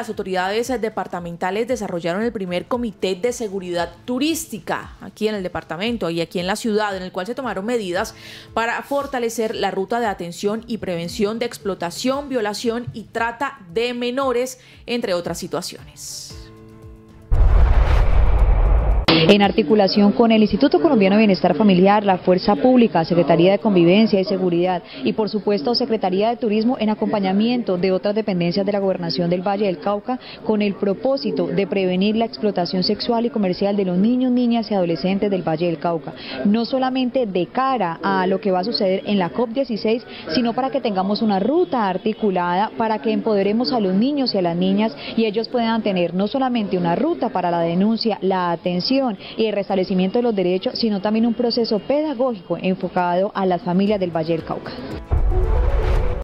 Las autoridades departamentales desarrollaron el primer comité de seguridad turística aquí en el departamento y aquí en la ciudad, en el cual se tomaron medidas para fortalecer la ruta de atención y prevención de explotación, violación y trata de menores, entre otras situaciones en articulación con el Instituto Colombiano de Bienestar Familiar, la Fuerza Pública, Secretaría de Convivencia y Seguridad y por supuesto Secretaría de Turismo en acompañamiento de otras dependencias de la Gobernación del Valle del Cauca con el propósito de prevenir la explotación sexual y comercial de los niños, niñas y adolescentes del Valle del Cauca, no solamente de cara a lo que va a suceder en la COP16, sino para que tengamos una ruta articulada para que empoderemos a los niños y a las niñas y ellos puedan tener no solamente una ruta para la denuncia, la atención, y el restablecimiento de los derechos, sino también un proceso pedagógico enfocado a las familias del Valle del Cauca.